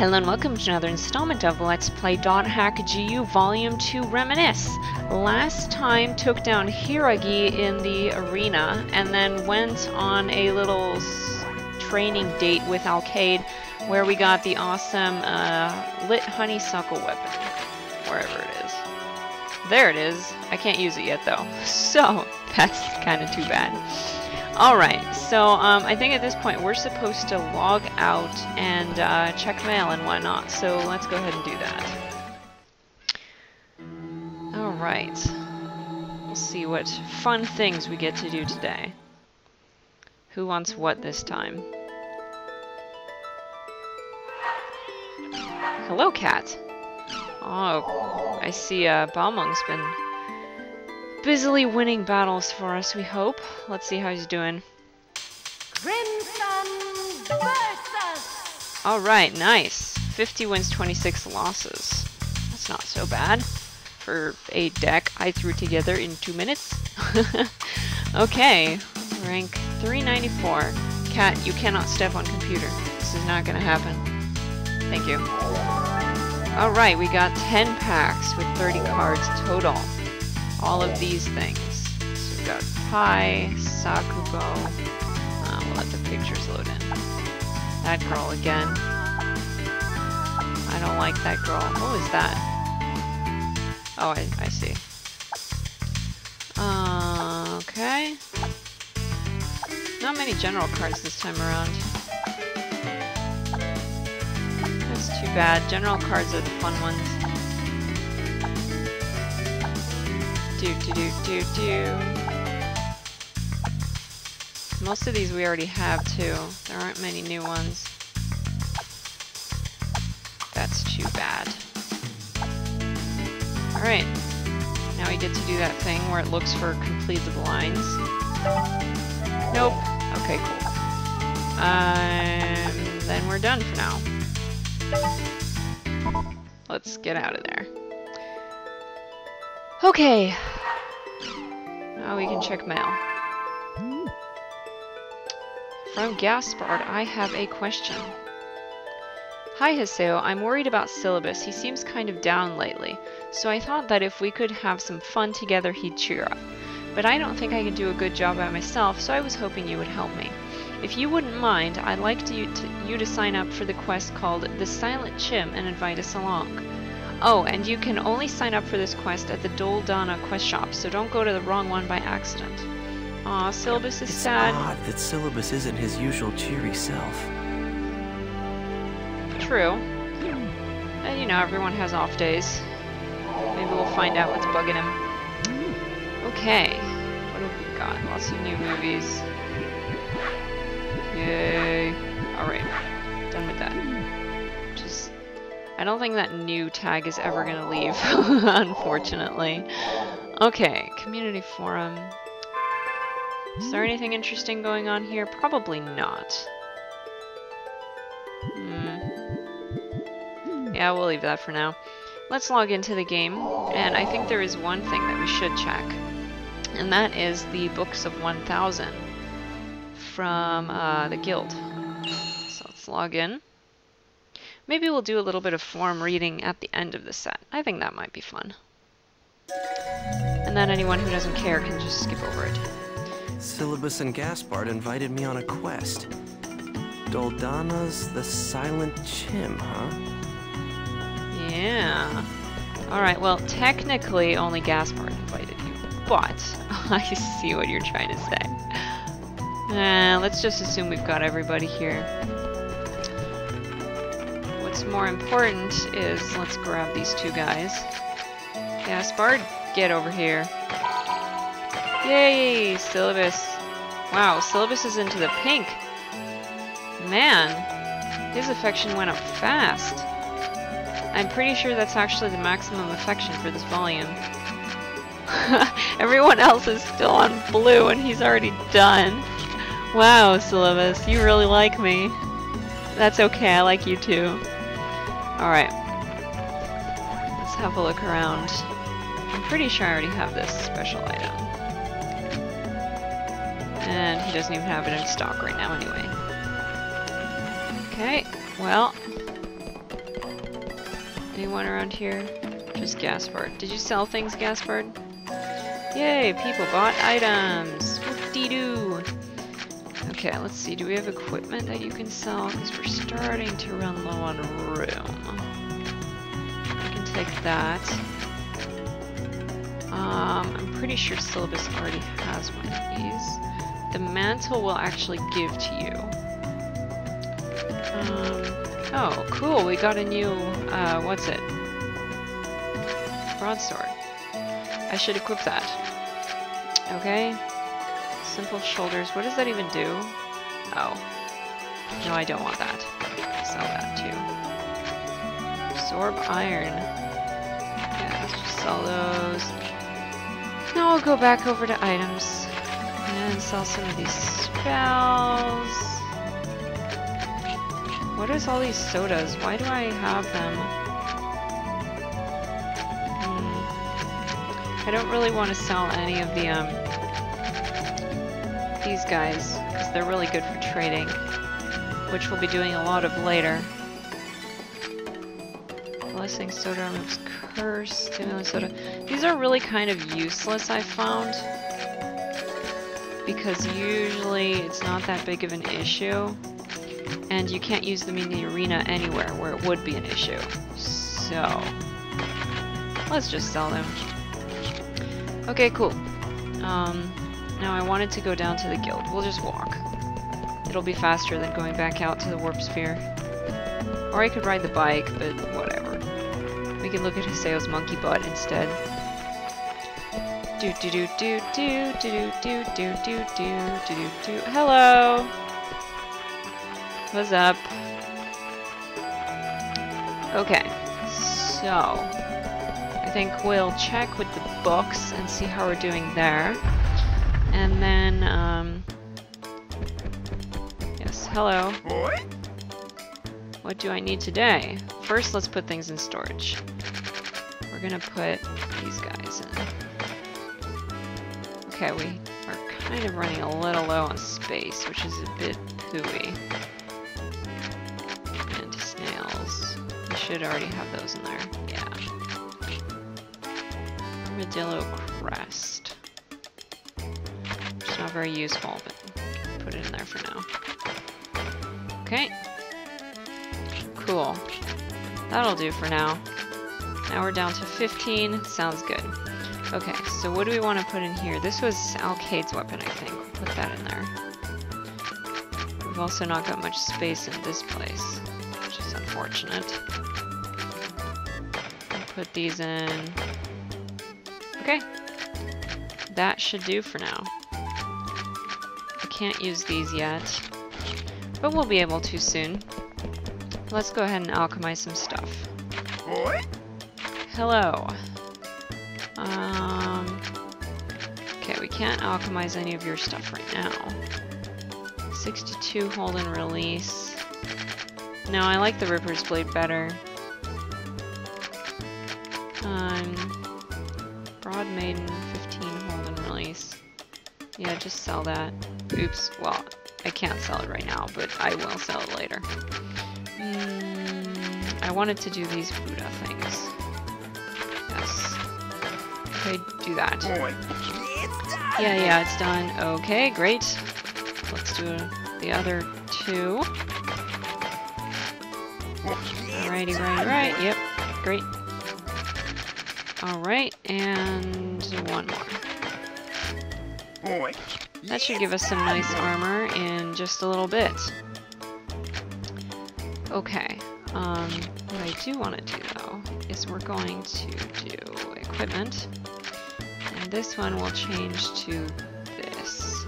Hello and welcome to another installment of Let's Play Hack GU Volume 2 Reminisce. Last time took down Hiragi in the arena and then went on a little training date with Alkaid where we got the awesome uh, lit honeysuckle weapon, wherever it is. There it is. I can't use it yet though, so that's kind of too bad. Alright, so um, I think at this point we're supposed to log out and uh, check mail and whatnot, so let's go ahead and do that. Alright, we'll see what fun things we get to do today. Who wants what this time? Hello, cat. Oh, I see uh, Balmung's been busily winning battles for us, we hope. Let's see how he's doing. Alright, nice. 50 wins, 26 losses. That's not so bad for a deck I threw together in two minutes. okay, rank 394. Cat, you cannot step on computer. This is not gonna happen. Thank you. Alright, we got 10 packs with 30 cards total all of these things. So we've got Pi, Sakubo. Uh, we'll let the pictures load in. That girl again. I don't like that girl. What was that? Oh, I, I see. Uh, okay. Not many general cards this time around. That's too bad. General cards are the fun ones. Do do do do do. Most of these we already have too. There aren't many new ones. That's too bad. Alright. Now we get to do that thing where it looks for completed lines. Nope. Okay, cool. Um, then we're done for now. Let's get out of there. Okay. Now we can check mail. From Gaspard, I have a question. Hi Haseo, I'm worried about Silabus. He seems kind of down lately, so I thought that if we could have some fun together, he'd cheer up. But I don't think I can do a good job by myself, so I was hoping you would help me. If you wouldn't mind, I'd like to, to, you to sign up for the quest called The Silent Chim and invite us along. Oh, and you can only sign up for this quest at the Dol Dona quest shop, so don't go to the wrong one by accident. Aw, Silabus is it's sad. odd that Silabus isn't his usual cheery self. True. And you know, everyone has off days. Maybe we'll find out what's bugging him. Okay. What have we got? Lots of new movies. Yay. Alright. Done with that. I don't think that new tag is ever gonna leave, unfortunately. Okay, community forum. Is there anything interesting going on here? Probably not. Hmm. Yeah, we'll leave that for now. Let's log into the game, and I think there is one thing that we should check, and that is the Books of 1000 from uh, the guild. So let's log in. Maybe we'll do a little bit of forum reading at the end of the set. I think that might be fun. And then anyone who doesn't care can just skip over it. Silabus and Gaspard invited me on a quest. Dol Dona's The Silent Chim, huh? Yeah. Alright, well, technically only Gaspard invited you, but I see what you're trying to say. Uh, let's just assume we've got everybody here. What's more important is let's grab these two guys. Gaspard, get over here. Yay, Silabus. Wow, Silabus is into the pink. Man, his affection went up fast. I'm pretty sure that's actually the maximum affection for this volume. Everyone else is still on blue and he's already done. Wow, Silabus, you really like me. That's okay, I like you too. Alright. Let's have a look around. I'm pretty sure I already have this special item. And he doesn't even have it in stock right now anyway. Okay, well, Anyone around here? Just Gaspard. Did you sell things, Gaspard? Yay, people bought items! Whoop-dee-doo! Okay, let's see. Do we have equipment that you can sell? Because we're starting to run low on room. I can take that. Um, I'm pretty sure Silabus already has one of these. The mantle will actually give to you. Um, oh, cool. We got a new, uh, what's it? Broadsword. I should equip that. Okay. Simple shoulders. What does that even do? Oh. No, I don't want that. Sell that too. Absorb iron. Yeah, let's just sell those. Now I'll go back over to items and sell some of these spells. What is all these sodas? Why do I have them? Hmm. I don't really want to sell any of the, um, these guys, because they're really good for trading, which we'll be doing a lot of later. Blessing soda removes curse, stimulant soda. These are really kind of useless, I found. Because usually it's not that big of an issue. And you can't use them in the arena anywhere where it would be an issue. So, let's just sell them. Okay, cool. Um, now I wanted to go down to the guild. We'll just walk. It'll be faster than going back out to the warp sphere. Or I could ride the bike, but whatever. We can look at Haseo's monkey butt instead. Do do do do do do do do do do do do do. Hello. What's up? Okay, so I think we'll check with the books and see how we're doing there. And then, um, yes, hello. What do I need today? First, let's put things in storage. We're gonna put these guys in. Okay, we are kind of running a little low on space, which is a bit pooey. And snails. We should already have those in there. Yeah. Armadillo crest. Not very useful, but put it in there for now. Okay. Cool. That'll do for now. Now we're down to 15. Sounds good. Okay, so what do we want to put in here? This was Alkaid's weapon, I think. We'll put that in there. We've also not got much space in this place, which is unfortunate. Put these in. Okay. That should do for now. Can't use these yet, but we'll be able to soon. Let's go ahead and alchemize some stuff. Hello. Um, okay, we can't alchemize any of your stuff right now. 62 hold and release. No, I like the Ripper's Blade better. Um, Broad Maiden, 15 hold and release. Yeah, just sell that. Oops, well, I can't sell it right now, but I will sell it later. Mm, I wanted to do these Buddha things. Yes. Okay, do that. Yeah, yeah, it's done. Okay, great. Let's do the other two. Alrighty, right, right. Yep, great. Alright, and one more. That should give us some nice armor in just a little bit. Okay, um, what I do want to do though is we're going to do equipment, and this one will change to this.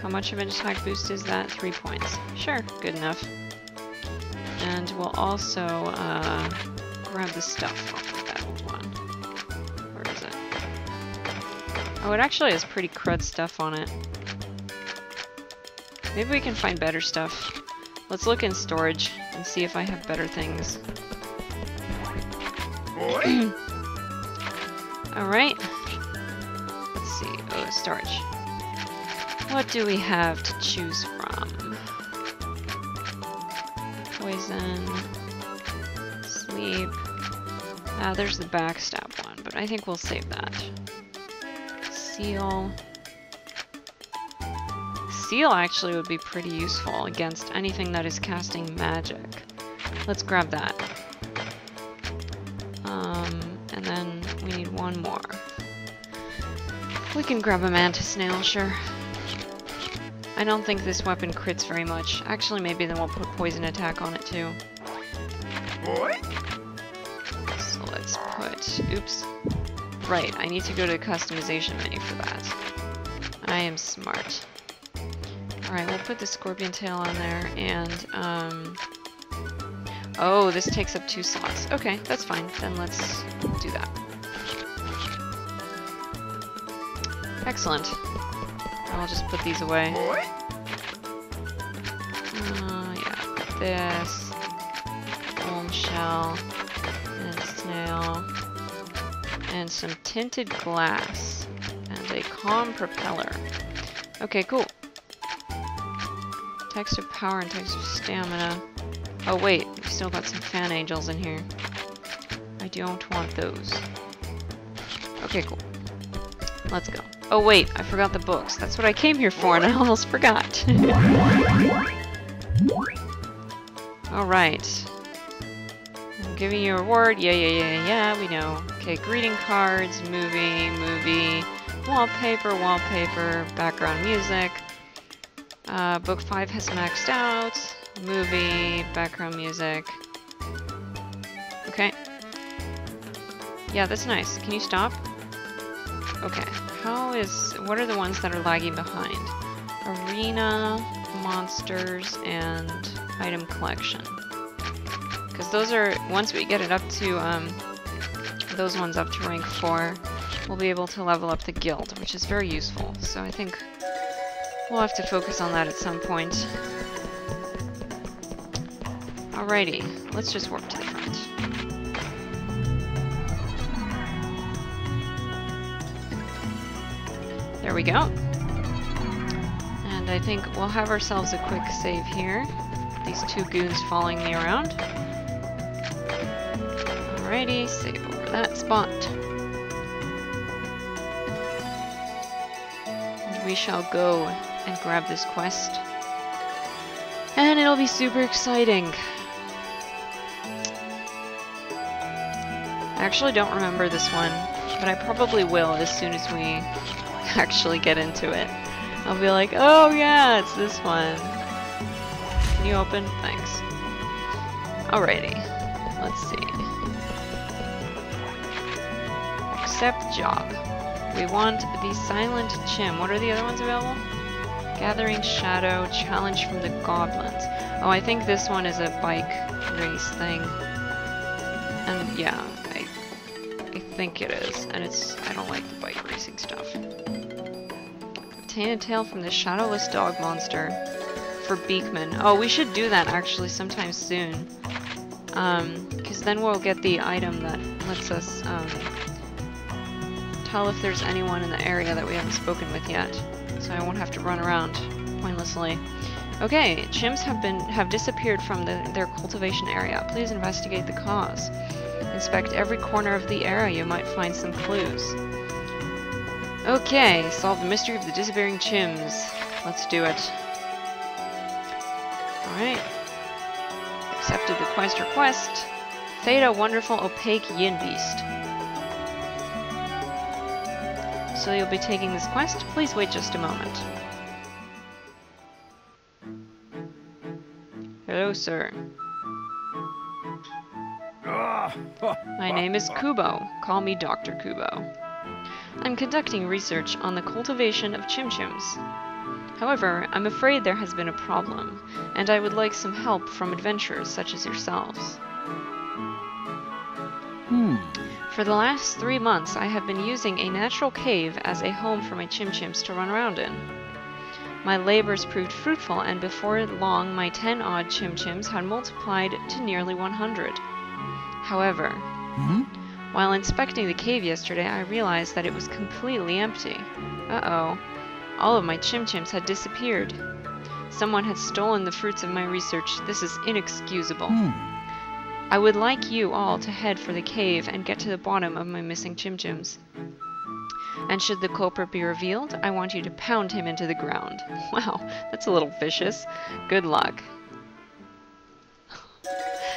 How much of an attack boost is that? Three points. Sure, good enough. And we'll also uh, grab the stuff Oh, it actually has pretty crud stuff on it. Maybe we can find better stuff. Let's look in storage and see if I have better things. Alright. Let's see. Oh, storage. What do we have to choose from? Poison. sleep. Uh, there's the backstab one, but I think we'll save that. Seal. Seal actually would be pretty useful against anything that is casting magic. Let's grab that. Um, and then we need one more. We can grab a mantis snail, sure. I don't think this weapon crits very much. Actually, maybe then we'll put poison attack on it too. So let's put... Oops. Right, I need to go to the customization menu for that. I am smart. Alright, we'll put the scorpion tail on there, and, um... Oh, this takes up two slots. Okay, that's fine. Then let's do that. Excellent. I'll just put these away. Uh, yeah, this. Golem shell. And some tinted glass. And a calm propeller. Okay, cool. Text of power and text of stamina. Oh wait, we still got some fan angels in here. I don't want those. Okay, cool. Let's go. Oh wait, I forgot the books. That's what I came here for and I almost forgot. Alright. I'm giving you a reward. Yeah, yeah, yeah, yeah, we know. Okay, greeting cards, movie, movie, wallpaper, wallpaper, background music. Uh, book 5 has maxed out. Movie, background music. Okay. Yeah, that's nice. Can you stop? Okay. How is... What are the ones that are lagging behind? Arena, monsters, and item collection. Because those are... Once we get it up to... Um, those ones up to rank 4, we'll be able to level up the guild, which is very useful. So I think we'll have to focus on that at some point. Alrighty, let's just work to the front. There we go. And I think we'll have ourselves a quick save here. These two goons following me around. Alrighty, save over that spot. And we shall go and grab this quest. And it'll be super exciting. I actually don't remember this one, but I probably will as soon as we actually get into it. I'll be like, oh yeah, it's this one. Can you open? Thanks. Alrighty. Let's see. Accept job. We want the Silent Chim. What are the other ones available? Gathering Shadow, Challenge from the Goblins. Oh, I think this one is a bike race thing. And yeah, I, I think it is. And it's, I don't like the bike racing stuff. Obtain a tail from the Shadowless Dog Monster for Beakman. Oh, we should do that actually sometime soon. Um, because then we'll get the item that lets us, um, tell if there's anyone in the area that we haven't spoken with yet. So I won't have to run around pointlessly. Okay, chimps have been have disappeared from the, their cultivation area. Please investigate the cause. Inspect every corner of the area. You might find some clues. Okay, solve the mystery of the disappearing chims. Let's do it. Alright. Accepted the quest request. Fade a wonderful opaque yin beast. So you'll be taking this quest. Please wait just a moment. Hello, sir. My name is Kubo. Call me Dr. Kubo. I'm conducting research on the cultivation of chimchims. However, I'm afraid there has been a problem, and I would like some help from adventurers such as yourselves. For the last three months, I have been using a natural cave as a home for my chimchims to run around in. My labors proved fruitful, and before long, my 10 odd chimchims had multiplied to nearly 100. However, Hmm? while inspecting the cave yesterday, I realized that it was completely empty. Uh oh. All of my chimchims had disappeared. Someone had stolen the fruits of my research. This is inexcusable. Hmm. I would like you all to head for the cave and get to the bottom of my missing Chim Chims. And should the culprit be revealed, I want you to pound him into the ground. Wow, that's a little vicious. Good luck.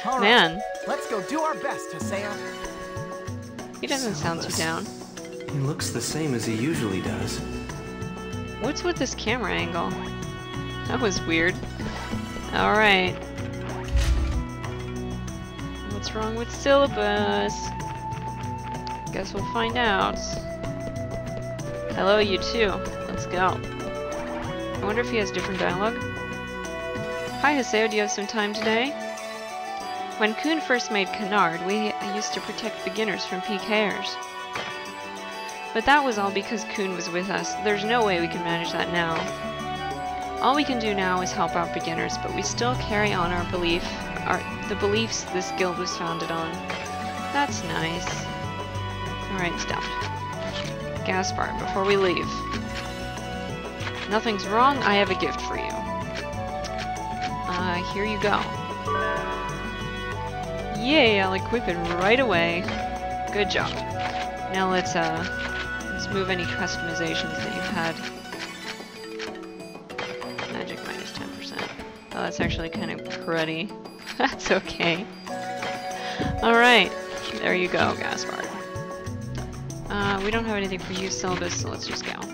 All right, Man, let's go do our best, Haseo. he doesn't sound too down. He looks the same as he usually does. What's with this camera angle? That was weird. Alright. What's wrong with Silabus? Guess we'll find out. Hello, you too. Let's go. I wonder if he has different dialogue. Hi, Haseo, do you have some time today? When Kuhn first made Canard, we used to protect beginners from PKers. But that was all because Kuhn was with us. There's no way we can manage that now. All we can do now is help out beginners, but we still carry on our belief, our the beliefs this guild was founded on. That's nice. Alright, stuff. Gaspard, before we leave. Nothing's wrong, I have a gift for you. Uh, here you go. Yay, I'll equip it right away. Good job. Now let's, uh, let's move any customizations that you've had. Oh, that's actually kind of cruddy. that's okay. Alright, there you go, Gaspard. Uh, we don't have anything for you, Silabus, so let's just go.